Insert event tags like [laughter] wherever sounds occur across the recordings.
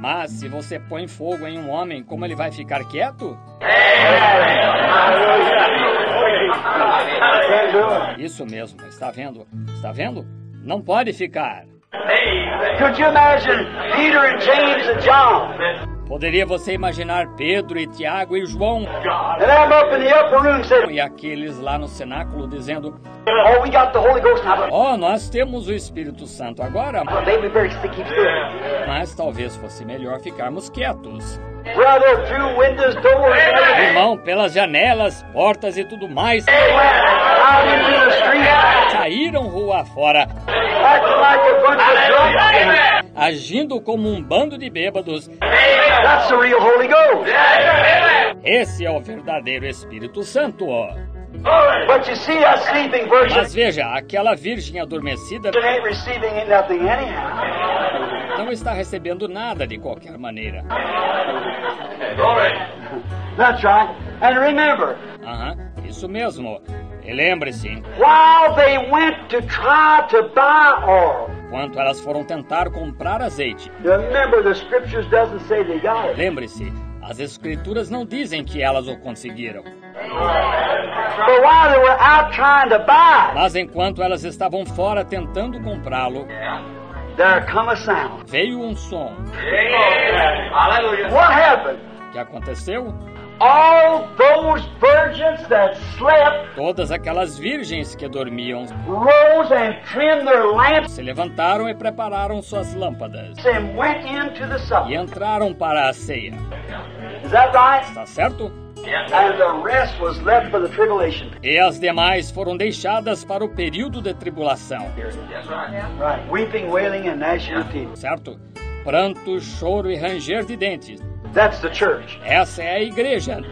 Mas se você põe fogo em um homem, como ele vai ficar quieto? Isso mesmo, está vendo? Está vendo? Não pode ficar. Could you imagine Peter and James and John? Poderia você imaginar Pedro e Tiago e João e aqueles lá no cenáculo dizendo: Oh, nós temos o Espírito Santo agora, mas talvez fosse melhor ficarmos quietos. Brother, through windows, doors, and everything. Irmão, pelas janelas, portas e tudo mais, They went out into the street, saíram rua fora, agindo como um bando de bêbados. Esse é o verdadeiro Espírito Santo. Virgin Mas veja, aquela virgem adormecida não está recebendo nada de qualquer maneira. That's right. And remember, Aham, isso mesmo. E lembre-se, while they went to try to buy oil, enquanto elas foram tentar comprar azeite, remember the scriptures doesn't say they got it. lembre-se, as escrituras não dizem que elas o conseguiram. But while they were out trying to buy, Mas enquanto elas estavam fora tentando comprá-lo, veio um som. What happened? O que aconteceu? All those virgins that slept Todas aquelas virgens que dormiam rose and trimmed their lamps se levantaram e prepararam suas lâmpadas and went into the e supper. entraram para a ceia. Is that right? Está certo? And the rest was left for the tribulation. E as demais foram deixadas para o período de tribulação. Right. Weeping, wailing, and gnashing of teeth. Certo? Pranto, choro e ranger de dentes. That's the church, Essa é a igreja,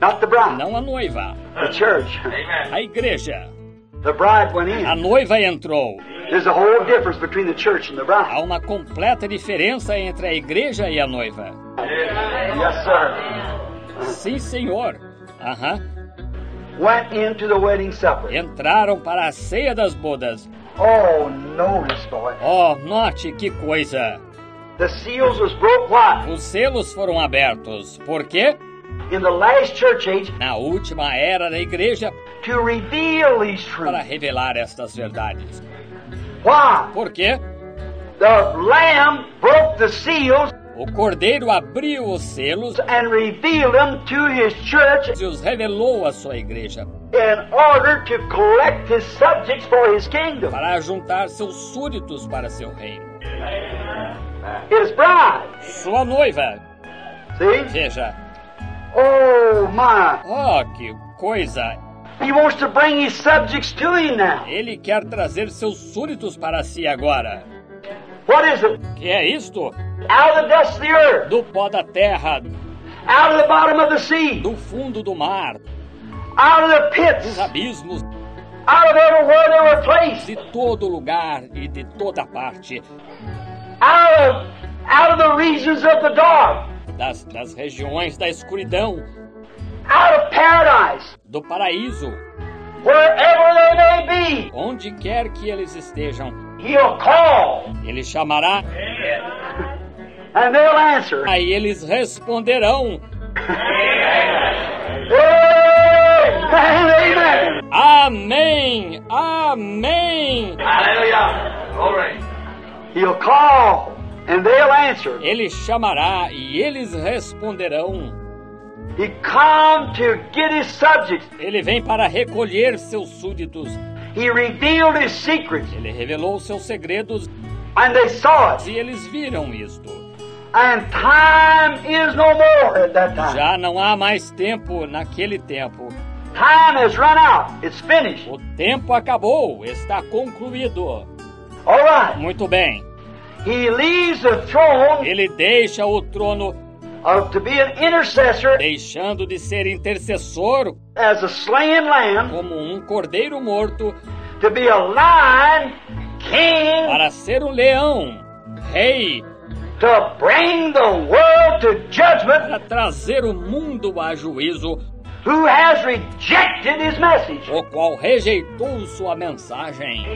not the bride. não a noiva. The church. A igreja. The bride went A noiva entrou. There's a whole difference between the church and the bride. Há uma completa diferença entre a igreja e a noiva. Yes, sir. Sim, senhor. Aham. Went into the wedding supper. Entraram para a ceia das bodas. Oh, notice, boy. Oh, note que coisa. The seals was broke. Os selos foram abertos. Por quê? In the last church age, Na última era da igreja, to reveal these para truths. revelar estas verdades. Why? Por quê? The Lamb broke the seals O cordeiro abriu os selos and revealed them to his church e os revelou à sua igreja in order to collect his subjects for his kingdom. para juntar seus súditos para seu reino. His bride. Sua noiva. See? Veja. Oh, my. Oh, que coisa. He wants to bring his subjects to him now. Ele quer trazer seus súditos para si agora. What is it? Que é isto? Out of the dust of the earth, Do pó da terra, out of the bottom of the sea, do fundo do mar, out of the dos pits, abismos, out of everywhere they were placed, de todo lugar e de toda parte, out of out of the regions of the dark, das, das regiões da escuridão, out of paradise, do paraíso, wherever they may be, onde quer que eles estejam, he'll call ele chamará, [laughs] and they'll answer. aí eles responderão: [laughs] Amen. Amém! Amém! He'll call and they'll answer. Ele chamará e eles responderão. He come to get his subjects. Ele vem para recolher seus súditos. He revealed his secrets, Ele revelou seus segredos and they saw it. e eles viram isto. And time is no more at that time. Já não há mais tempo naquele tempo. Time has run out. It's finished. O tempo acabou, está concluído. All right. Muito bem. He leaves the throne Ele deixa o trono, of, to be an intercessor deixando de ser intercessor as a slain lamb como um cordeiro morto, to be a lion king para ser um leão, rei to bring the world to judgment para trazer o mundo a juízo, who has rejected his message. o qual rejeitou sua mensagem.